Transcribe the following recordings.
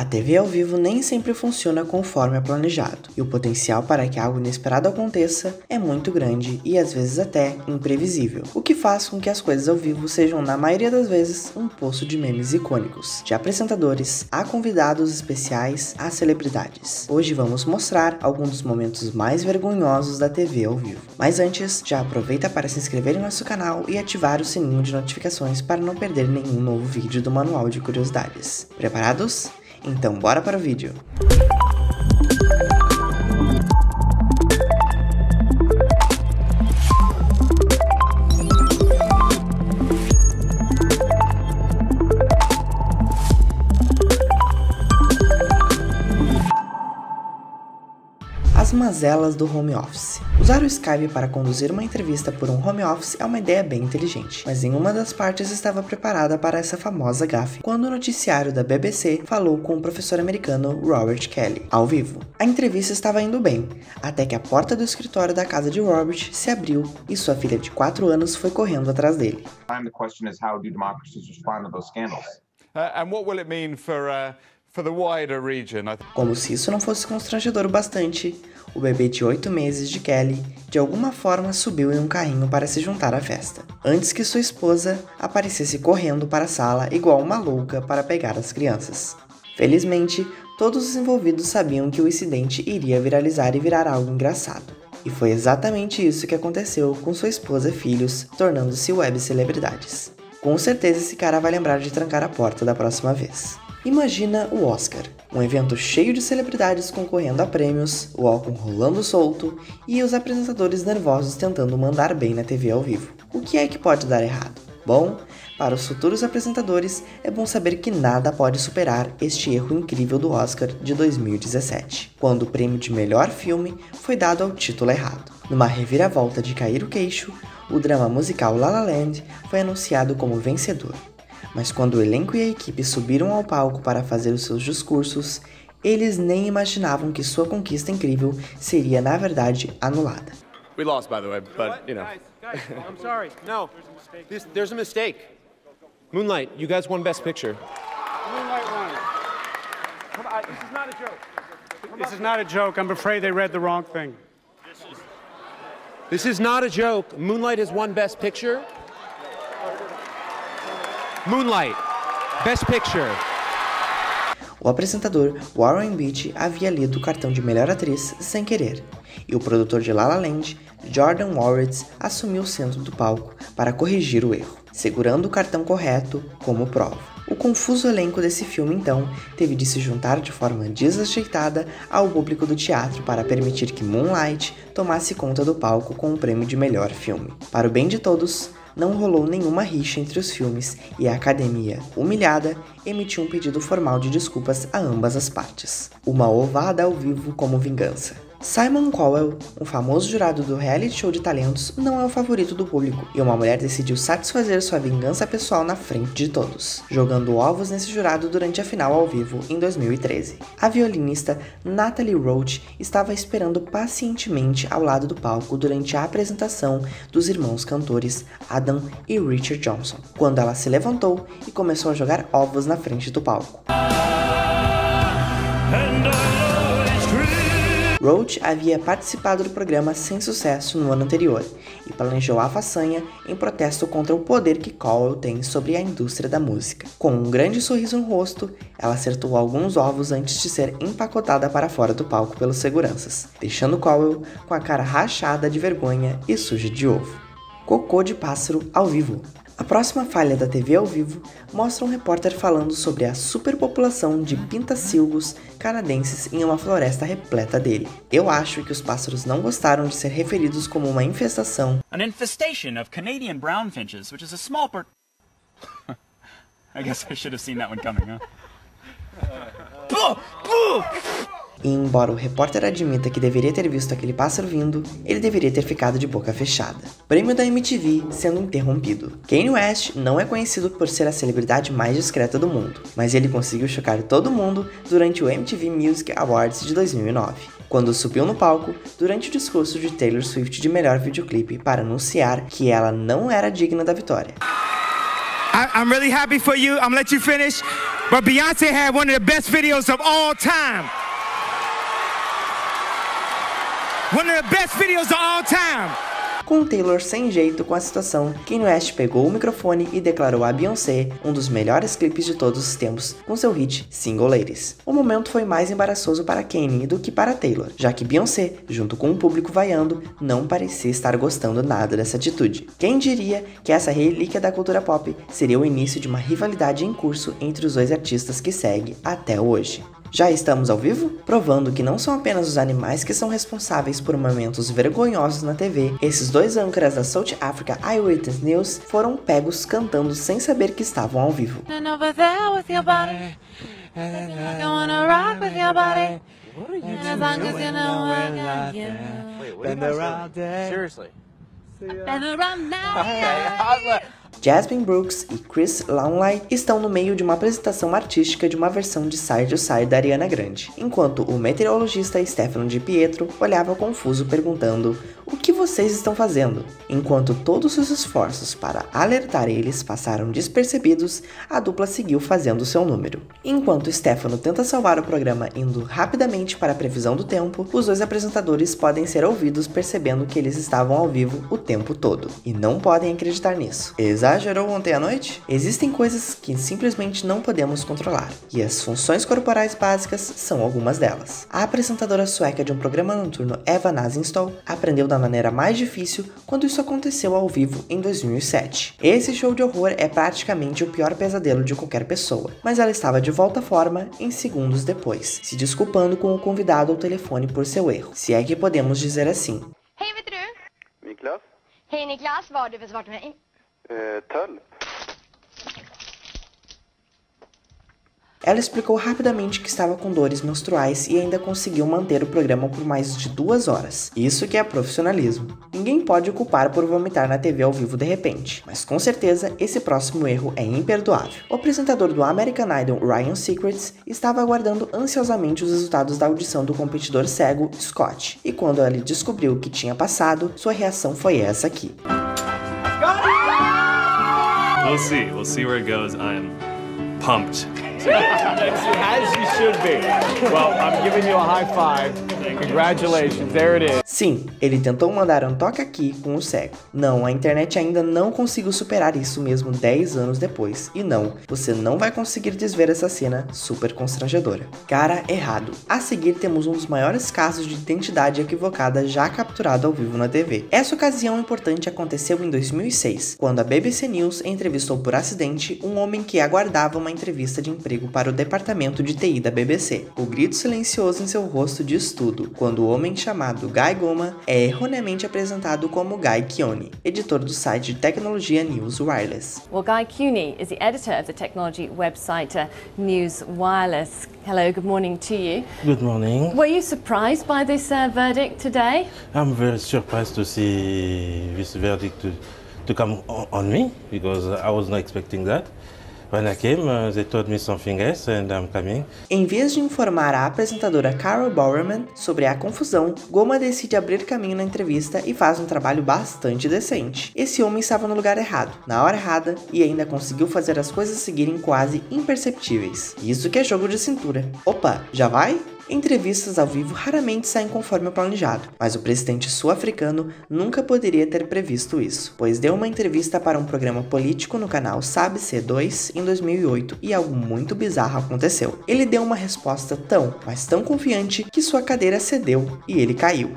A TV ao vivo nem sempre funciona conforme é planejado, e o potencial para que algo inesperado aconteça é muito grande e às vezes até imprevisível, o que faz com que as coisas ao vivo sejam, na maioria das vezes, um poço de memes icônicos, de apresentadores a convidados especiais a celebridades. Hoje vamos mostrar alguns dos momentos mais vergonhosos da TV ao vivo. Mas antes, já aproveita para se inscrever em nosso canal e ativar o sininho de notificações para não perder nenhum novo vídeo do Manual de Curiosidades. Preparados? Então bora para o vídeo. As mazelas do home office. Usar o Skype para conduzir uma entrevista por um home office é uma ideia bem inteligente, mas nenhuma das partes estava preparada para essa famosa gafe quando o noticiário da BBC falou com o professor americano Robert Kelly, ao vivo. A entrevista estava indo bem, até que a porta do escritório da casa de Robert se abriu e sua filha de 4 anos foi correndo atrás dele. The question is how do democracies respond to those scandals? Uh, and what will it mean for uh, Como se isso não fosse constrangedor o bastante, o bebê de 8 meses de Kelly de alguma forma subiu em um carrinho para se juntar à festa, antes que sua esposa aparecesse correndo para a sala igual uma louca para pegar as crianças. Felizmente, todos os envolvidos sabiam que o incidente iria viralizar e virar algo engraçado. E foi exatamente isso que aconteceu com sua esposa e filhos, tornando-se web celebridades. Com certeza esse cara vai lembrar de trancar a porta da próxima vez. Imagina o Oscar, um evento cheio de celebridades concorrendo a prêmios, o álcool rolando solto e os apresentadores nervosos tentando mandar bem na TV ao vivo. O que é que pode dar errado? Bom, para os futuros apresentadores, é bom saber que nada pode superar este erro incrível do Oscar de 2017, quando o prêmio de melhor filme foi dado ao título errado. Numa reviravolta de cair o queixo, o drama musical La La Land foi anunciado como vencedor. Mas quando o elenco e a equipe subiram ao palco para fazer os seus discursos, eles nem imaginavam que sua conquista incrível seria na verdade anulada. we lost, by the way, but you know. Guys, I'm sorry. No, this, there's a mistake. Moonlight, you guys won Best Picture. Moonlight won. Come on, this is not a joke. This is not a joke. I'm afraid they read the wrong thing. This is not a joke. Moonlight has won Best Picture. Moonlight, Best Picture. O apresentador Warren Beatty havia lido o cartão de melhor atriz sem querer, e o produtor de La La Land, Jordan Warrits, assumiu o centro do palco para corrigir o erro, segurando o cartão correto como prova. O confuso elenco desse filme, então, teve de se juntar de forma desajeitada ao público do teatro para permitir que Moonlight tomasse conta do palco com o prêmio de melhor filme. Para o bem de todos, não rolou nenhuma rixa entre os filmes e a academia, humilhada, emitiu um pedido formal de desculpas a ambas as partes. Uma ovada ao vivo como vingança. Simon Cowell, um famoso jurado do reality show de talentos, não é o favorito do público, e uma mulher decidiu satisfazer sua vingança pessoal na frente de todos, jogando ovos nesse jurado durante a final ao vivo em 2013. A violinista Natalie Roach estava esperando pacientemente ao lado do palco durante a apresentação dos irmãos cantores Adam e Richard Johnson, quando ela se levantou e começou a jogar ovos na frente do palco. Roach havia participado do programa sem sucesso no ano anterior e planejou a façanha em protesto contra o poder que Cowell tem sobre a indústria da música. Com um grande sorriso no rosto, ela acertou alguns ovos antes de ser empacotada para fora do palco pelos seguranças, deixando Cowell com a cara rachada de vergonha e suja de ovo. Cocô de pássaro ao vivo. A próxima falha da TV ao vivo mostra um repórter falando sobre a superpopulação de pintacilgos canadenses em uma floresta repleta dele. Eu acho que os pássaros não gostaram de ser referidos como uma infestação. An infestation of Canadian brown finches, which is a small per. I guess I should have seen that one coming, huh? E embora o repórter admita que deveria ter visto aquele pássaro vindo, ele deveria ter ficado de boca fechada. Prêmio da MTV sendo interrompido. Kanye West não é conhecido por ser a celebridade mais discreta do mundo, mas ele conseguiu chocar todo mundo durante o MTV Music Awards de 2009, quando subiu no palco durante o discurso de Taylor Swift de melhor videoclipe para anunciar que ela não era digna da vitória. I'm really happy for you. I'm let you finish. But Beyonce had one of the best videos of all time. One of the best videos of all time. Com Taylor sem jeito com a situação, Kanye West pegou o microfone e declarou a Beyoncé um dos melhores clipes de todos os tempos com seu hit Single Ladies. O momento foi mais embaraçoso para Kanye do que para Taylor, já que Beyoncé, junto com o público vaiando, não parecia estar gostando nada dessa atitude. Quem diria que essa relíquia da cultura pop seria o início de uma rivalidade em curso entre os dois artistas que segue até hoje. Já estamos ao vivo? Provando que não são apenas os animais que são responsáveis por momentos vergonhosos na TV, esses dois âncoras da South Africa Eyewitness News foram pegos cantando sem saber que estavam ao vivo. Jasmine Brooks e Chris Lawnlight estão no meio de uma apresentação artística de uma versão de Side to Side da Ariana Grande, enquanto o meteorologista Stefano Di Pietro olhava confuso perguntando o que vocês estão fazendo? Enquanto todos os esforços para alertar eles passaram despercebidos, a dupla seguiu fazendo seu número. Enquanto Stefano tenta salvar o programa indo rapidamente para a previsão do tempo, os dois apresentadores podem ser ouvidos percebendo que eles estavam ao vivo o tempo todo, e não podem acreditar nisso. Exagerou ontem à noite? Existem coisas que simplesmente não podemos controlar, e as funções corporais básicas são algumas delas. A apresentadora sueca de um programa noturno Eva Nasinstol aprendeu da maneira mais difícil quando isso aconteceu ao vivo em 2007. Esse show de horror é praticamente o pior pesadelo de qualquer pessoa, mas ela estava de volta à forma em segundos depois, se desculpando com o convidado ao telefone por seu erro, se é que podemos dizer assim. Hej, vet du? Niklas? Hej Niklas, vad har du för mig? Eh, Töll? Ela explicou rapidamente que estava com dores menstruais e ainda conseguiu manter o programa por mais de duas horas. Isso que é profissionalismo. Ninguém pode culpar por vomitar na TV ao vivo de repente, mas com certeza esse próximo erro é imperdoável. O apresentador do American Idol, Ryan Secrets, estava aguardando ansiosamente os resultados da audição do competidor cego, Scott, e quando ele descobriu o que tinha passado, sua reação foi essa aqui. We'll see. We'll see where it goes. I am pumped. As you should be. Well, I'm giving you a high five. Congratulations. There it is. Sim, ele tentou mandar um toque aqui com o cego. Não, a internet ainda não conseguiu superar isso mesmo 10 anos depois. E não, você não vai conseguir desver essa cena super constrangedora. Cara errado. A seguir temos um dos maiores casos de identidade equivocada já capturado ao vivo na TV. Essa ocasião importante aconteceu em 2006, quando a BBC News entrevistou por acidente um homem que aguardava uma entrevista de emprego para o departamento de TI da BBC. O grito silencioso em seu rosto diz tudo, quando o homem chamado Guy Goma é erroneamente apresentado como Guy Kioni, editor do site de tecnologia News Wireless. Well, Guy Cuny is the editor of the technology website uh, News Wireless. Hello, good morning to you. Good morning. Were you surprised by this uh, verdict today? I'm very surprised to see this verdict to, to come on me because I was not expecting that. When I came, they told me something else and I'm coming. Em vez de informar a apresentadora Carol Bowerman sobre a confusão, Goma decide abrir caminho na entrevista e faz um trabalho bastante decente. Esse homem estava no lugar errado, na hora errada e ainda conseguiu fazer as coisas seguirem quase imperceptíveis. Isso que é jogo de cintura. Opa, já vai? Entrevistas ao vivo raramente saem conforme o planejado, mas o presidente sul-africano nunca poderia ter previsto isso, pois deu uma entrevista para um programa político no canal Sabe C2 em 2008 e algo muito bizarro aconteceu. Ele deu uma resposta tão, mas tão confiante que sua cadeira cedeu e ele caiu.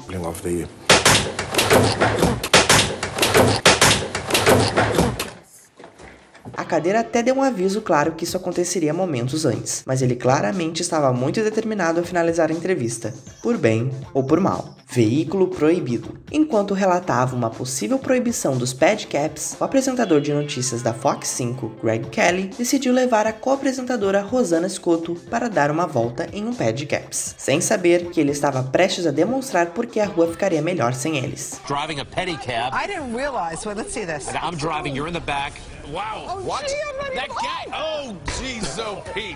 Cadeira até deu um aviso claro que isso aconteceria momentos antes, mas ele claramente estava muito determinado a finalizar a entrevista, por bem ou por mal. Veículo proibido. Enquanto relatava uma possível proibição dos pad caps, o apresentador de notícias da Fox 5, Greg Kelly, decidiu levar a co-apresentadora Rosana Scotto para dar uma volta em um pad caps, sem saber que ele estava prestes a demonstrar por que a rua ficaria melhor sem eles. Driving a pedicab. I didn't realize. Well, let's see this. I'm driving, you're in the back. Wow. Oh, what? gee, that guy. Oh, jeez, oh, Pete.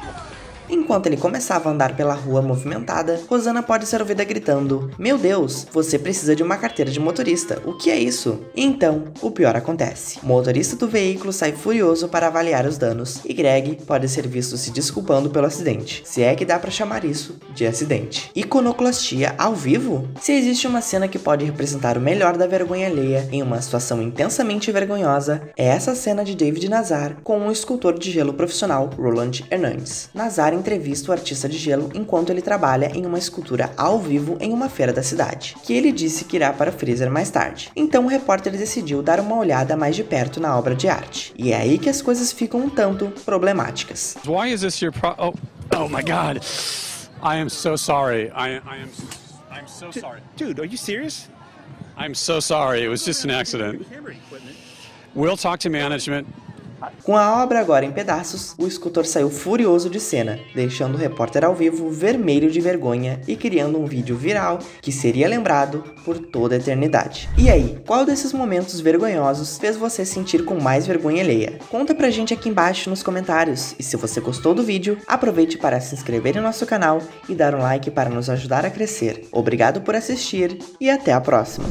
Enquanto ele começava a andar pela rua movimentada, Rosana pode ser ouvida gritando: Meu Deus, você precisa de uma carteira de motorista, o que é isso? Então, o pior acontece. O motorista do veículo sai furioso para avaliar os danos e Greg pode ser visto se desculpando pelo acidente, se é que dá para chamar isso de acidente. Iconoclastia ao vivo? Se existe uma cena que pode representar o melhor da vergonha alheia em uma situação intensamente vergonhosa, é essa cena de David Nazar com um escultor de gelo profissional, Roland Hernandes. Nazar entrevista o artista de gelo enquanto ele trabalha em uma escultura ao vivo em uma feira da cidade, que ele disse que irá para Freezer mais tarde. Então o repórter decidiu dar uma olhada mais de perto na obra de arte. E é aí que as coisas ficam um tanto problemáticas. Why is this your pro? Oh, oh my God! I am so sorry. I, I am. I'm so sorry. Dude, are you serious? I'm so sorry. It was just an accident. We'll talk to management. Com a obra agora em pedaços, o escultor saiu furioso de cena, deixando o repórter ao vivo vermelho de vergonha e criando um vídeo viral que seria lembrado por toda a eternidade. E aí, qual desses momentos vergonhosos fez você sentir com mais vergonha alheia? Conta pra gente aqui embaixo nos comentários. E se você gostou do vídeo, aproveite para se inscrever no nosso canal e dar um like para nos ajudar a crescer. Obrigado por assistir e até a próxima!